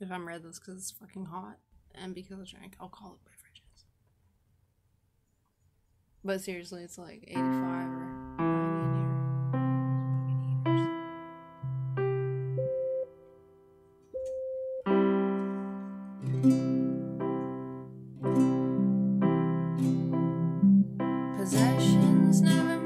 if I'm redless because it's fucking hot and because I drank alcoholic beverages. But seriously, it's like 85 or 90 here. Possessions never